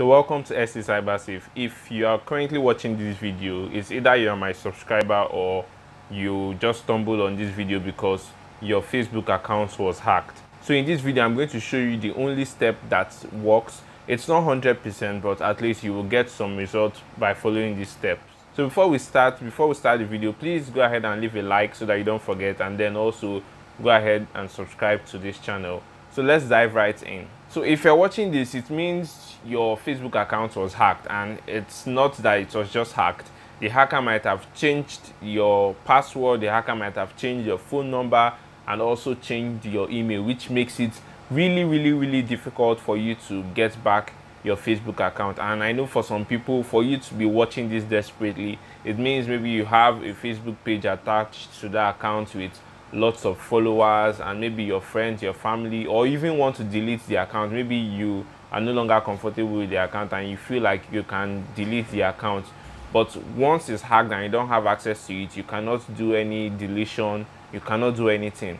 So welcome to SE CyberSafe. If you are currently watching this video, it's either you're my subscriber or you just stumbled on this video because your Facebook account was hacked. So in this video, I'm going to show you the only step that works. It's not 100%, but at least you will get some results by following these steps. So before we start, before we start the video, please go ahead and leave a like so that you don't forget and then also go ahead and subscribe to this channel. So let's dive right in. So if you're watching this, it means your Facebook account was hacked and it's not that it was just hacked. The hacker might have changed your password, the hacker might have changed your phone number and also changed your email, which makes it really, really, really difficult for you to get back your Facebook account. And I know for some people, for you to be watching this desperately, it means maybe you have a Facebook page attached to that account with lots of followers and maybe your friends your family or even want to delete the account. Maybe you are no longer comfortable with the account and you feel like you can delete the account. But once it's hacked and you don't have access to it you cannot do any deletion you cannot do anything.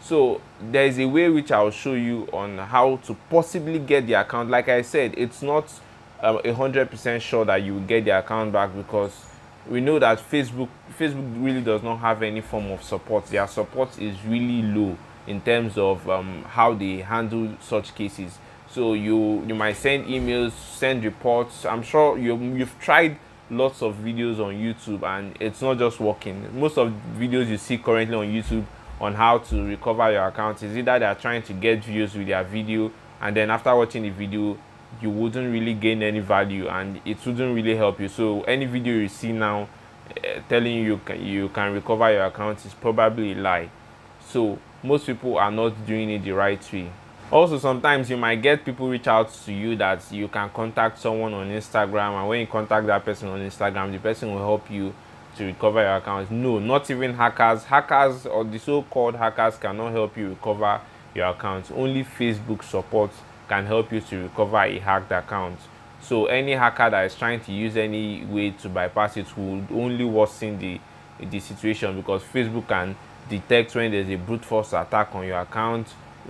So there is a way which i'll show you on how to possibly get the account. Like i said it's not um, a hundred percent sure that you will get the account back because we know that facebook facebook really does not have any form of support. Their support is really low in terms of um, how they handle such cases. So you you might send emails send reports. I'm sure you you've tried lots of videos on youtube and it's not just working. Most of videos you see currently on youtube on how to recover your account is either they're trying to get views with their video and then after watching the video you wouldn't really gain any value and it wouldn't really help you. So any video you see now uh, telling you you can, recover your account is probably a lie. So most people are not doing it the right way. Also sometimes you might get people reach out to you that you can contact someone on instagram and when you contact that person on instagram the person will help you to recover your account. No not even hackers. Hackers or the so-called hackers cannot help you recover your account. Only facebook supports can help you to recover a hacked account. So any hacker that is trying to use any way to bypass it will only worsen the the situation because Facebook can detect when there's a brute force attack on your account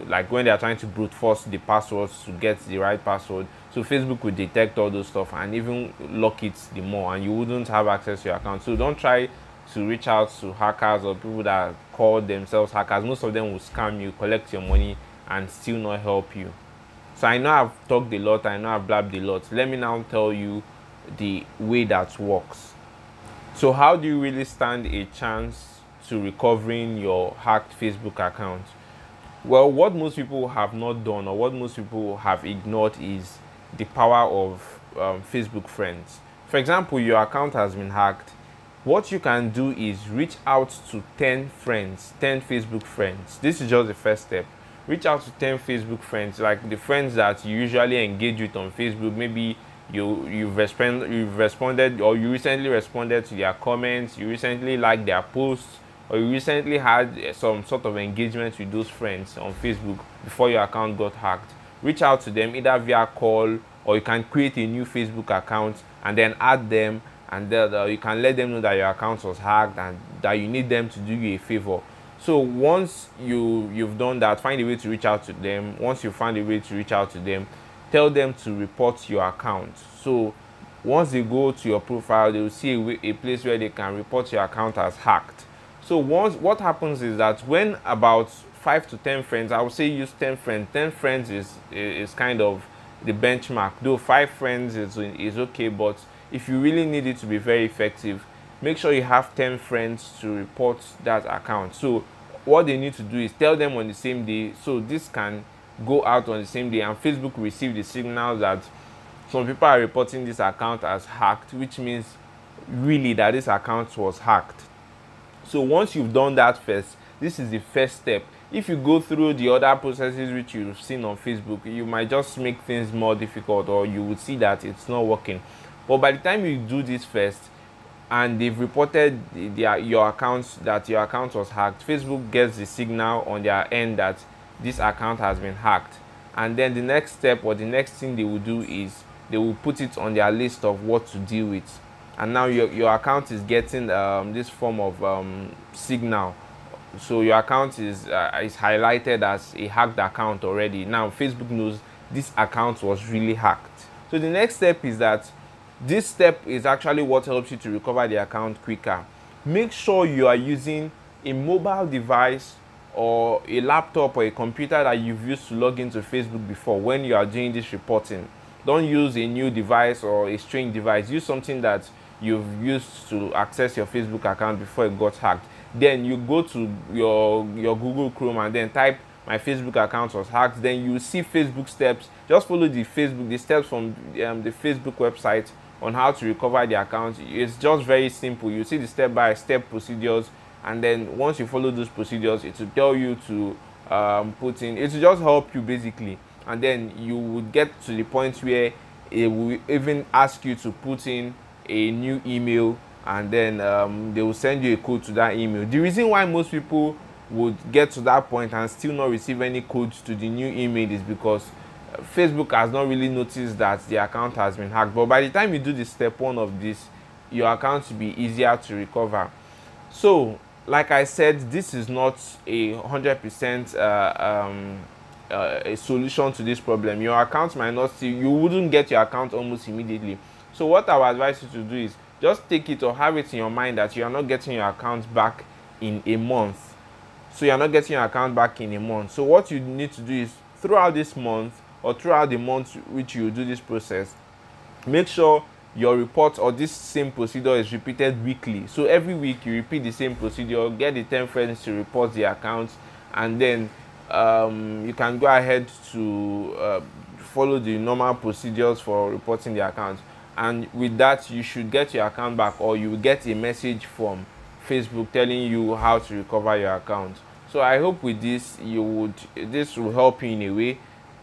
like when they are trying to brute force the passwords to get the right password. So facebook will detect all those stuff and even lock it the more and you wouldn't have access to your account. So don't try to reach out to hackers or people that call themselves hackers. Most of them will scam you collect your money and still not help you so I know I've talked a lot, I know I've blabbed a lot. Let me now tell you the way that works. So how do you really stand a chance to recovering your hacked Facebook account? Well, what most people have not done or what most people have ignored is the power of um, Facebook friends. For example, your account has been hacked. What you can do is reach out to 10 friends, 10 Facebook friends. This is just the first step reach out to 10 facebook friends like the friends that you usually engage with on facebook. Maybe you you've respond you've responded or you recently responded to their comments you recently liked their posts or you recently had some sort of engagement with those friends on facebook before your account got hacked. Reach out to them either via call or you can create a new facebook account and then add them and then uh, you can let them know that your account was hacked and that you need them to do you a favor so once you you've done that find a way to reach out to them. Once you find a way to reach out to them tell them to report your account. So once they go to your profile they will see a, a place where they can report your account as hacked. So once what happens is that when about five to ten friends i would say use ten friends. Ten friends is is kind of the benchmark. Though five friends is is okay but if you really need it to be very effective make sure you have 10 friends to report that account. So what they need to do is tell them on the same day so this can go out on the same day. And facebook receive the signal that some people are reporting this account as hacked which means really that this account was hacked. So once you've done that first this is the first step. If you go through the other processes which you've seen on facebook you might just make things more difficult or you would see that it's not working. But by the time you do this first and they've reported their your accounts that your account was hacked. Facebook gets the signal on their end that this account has been hacked. And then the next step or the next thing they will do is they will put it on their list of what to deal with. And now your, your account is getting um, this form of um, signal. So your account is uh, is highlighted as a hacked account already. Now facebook knows this account was really hacked. So the next step is that this step is actually what helps you to recover the account quicker. Make sure you are using a mobile device or a laptop or a computer that you've used to log into facebook before when you are doing this reporting. Don't use a new device or a strange device. Use something that you've used to access your facebook account before it got hacked. Then you go to your your google chrome and then type my facebook account was hacked. Then you see facebook steps. Just follow the facebook the steps from um, the facebook website on how to recover the account. It's just very simple. You see the step by step procedures and then once you follow those procedures it will tell you to um, put in it will just help you basically. And then you would get to the point where it will even ask you to put in a new email and then um, they will send you a code to that email. The reason why most people would get to that point and still not receive any codes to the new email is because facebook has not really noticed that the account has been hacked but by the time you do the step one of this your account will be easier to recover. So like i said this is not a hundred percent uh, um, uh, a solution to this problem. Your account might not see you wouldn't get your account almost immediately. So what i would advise you to do is just take it or have it in your mind that you are not getting your account back in a month. So you're not getting your account back in a month. So what you need to do is throughout this month or throughout the month which you do this process make sure your report or this same procedure is repeated weekly. So every week you repeat the same procedure get the 10 friends to report the account and then um, you can go ahead to uh, follow the normal procedures for reporting the account. And with that you should get your account back or you will get a message from facebook telling you how to recover your account. So i hope with this you would this will help you in a way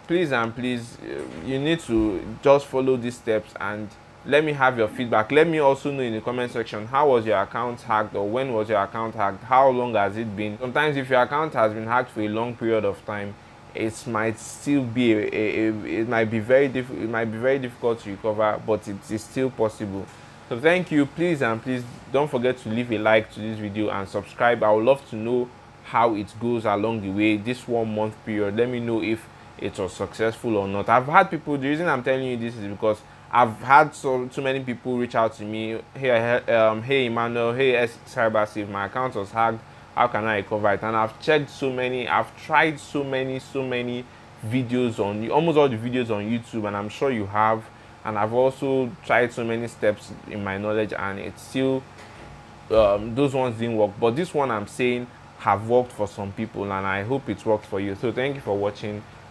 please and please uh, you need to just follow these steps and let me have your feedback. Let me also know in the comment section how was your account hacked or when was your account hacked? How long has it been? Sometimes if your account has been hacked for a long period of time it might still be a, a, a it might be very diff- it might be very difficult to recover but it is still possible. So thank you. Please and please don't forget to leave a like to this video and subscribe. I would love to know how it goes along the way this one month period. Let me know if it was successful or not i've had people the reason i'm telling you this is because I've had so too many people reach out to me. Hey, um, hey Emmanuel, hey CyberSafe, my account was hacked. How can I recover it? And I've checked so many, I've tried so many, so many videos on almost all the videos on YouTube, and I'm sure you have. And I've also tried so many steps in my knowledge, and it's still um, those ones didn't work. But this one I'm saying have worked for some people, and I hope it worked for you. So thank you for watching.